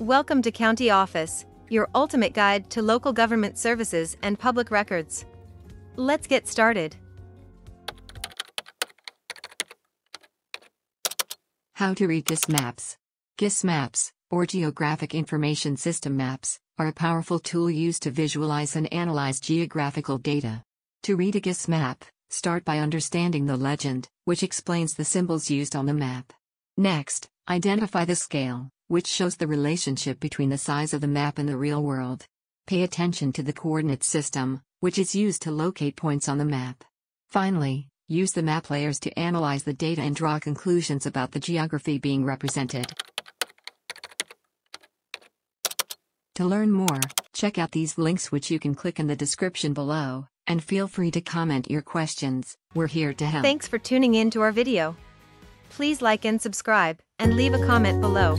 Welcome to County Office, your ultimate guide to local government services and public records. Let's get started. How to read GIS maps. GIS maps, or Geographic Information System maps, are a powerful tool used to visualize and analyze geographical data. To read a GIS map, start by understanding the legend, which explains the symbols used on the map. Next, identify the scale, which shows the relationship between the size of the map and the real world. Pay attention to the coordinate system, which is used to locate points on the map. Finally, use the map layers to analyze the data and draw conclusions about the geography being represented. To learn more, check out these links which you can click in the description below, and feel free to comment your questions, we're here to help. Thanks for tuning in to our video. Please like and subscribe, and leave a comment below.